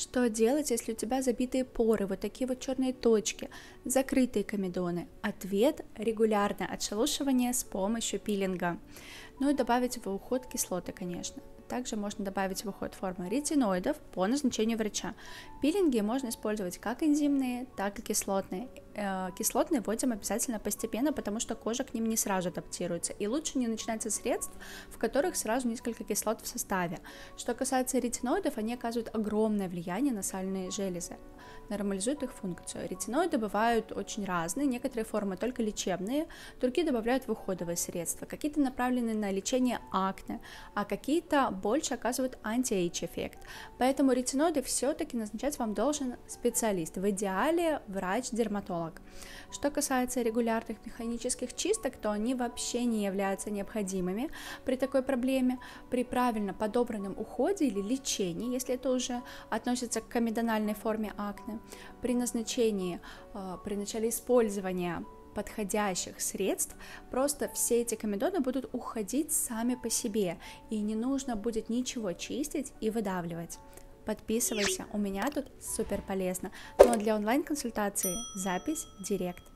Что делать, если у тебя забитые поры, вот такие вот черные точки, закрытые комедоны? Ответ – регулярное отшелушивание с помощью пилинга. Ну и добавить в уход кислоты, конечно. Также можно добавить в уход формы ретиноидов по назначению врача. Пилинги можно использовать как энзимные, так и кислотные. Э, кислотные вводим обязательно постепенно, потому что кожа к ним не сразу адаптируется. И лучше не начинать со средств, в которых сразу несколько кислот в составе. Что касается ретиноидов, они оказывают огромное влияние на сальные железы нормализуют их функцию. Ретиноиды бывают очень разные, некоторые формы только лечебные, другие добавляют в уходовые средства, какие-то направлены на лечение акне, а какие-то больше оказывают anti-age эффект. Поэтому ретиноиды все-таки назначать вам должен специалист, в идеале врач-дерматолог. Что касается регулярных механических чисток, то они вообще не являются необходимыми при такой проблеме. При правильно подобранном уходе или лечении, если это уже относится к комедональной форме акне, при назначении, э, при начале использования подходящих средств, просто все эти комедоны будут уходить сами по себе, и не нужно будет ничего чистить и выдавливать. Подписывайся, у меня тут супер полезно. Но для онлайн-консультации запись директ.